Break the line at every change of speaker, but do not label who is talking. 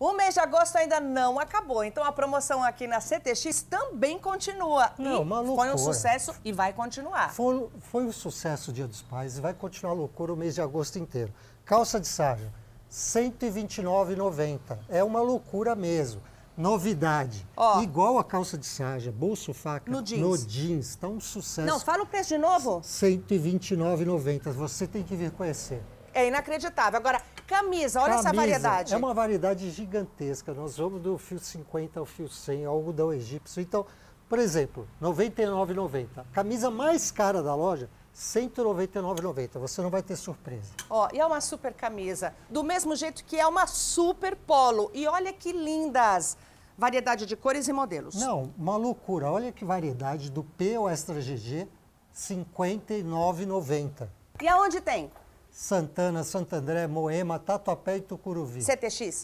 O mês de agosto ainda não acabou, então a promoção aqui na CTX também continua.
Não,
e
uma
Foi um sucesso e vai continuar.
Foi, foi um sucesso o Dia dos Pais e vai continuar loucura o mês de agosto inteiro. Calça de sarja, R$ 129,90. É uma loucura mesmo. Novidade.
Ó.
Igual a calça de sarja, bolso faca.
No jeans.
No jeans. Tá um sucesso.
Não, fala o preço de novo.
R$ 129,90. Você tem que vir conhecer.
É inacreditável. Agora, camisa, olha essa
Camisa
variedade.
É uma variedade gigantesca. Nós vamos do fio 50 ao fio 100, ao algodão egípcio. Então, por exemplo, R$ 99,90. Camisa mais cara da loja, R$ 199,90. Você não vai ter surpresa.
Ó, e é uma super camisa. Do mesmo jeito que é uma super polo. E olha que lindas. Variedade de cores e modelos.
Não, uma loucura. Olha que variedade do P ao Extra GG, R$ 59,90.
E aonde tem?
Santana, Santo André, Moema, Tatuapé e Tucuruvi.
CTX?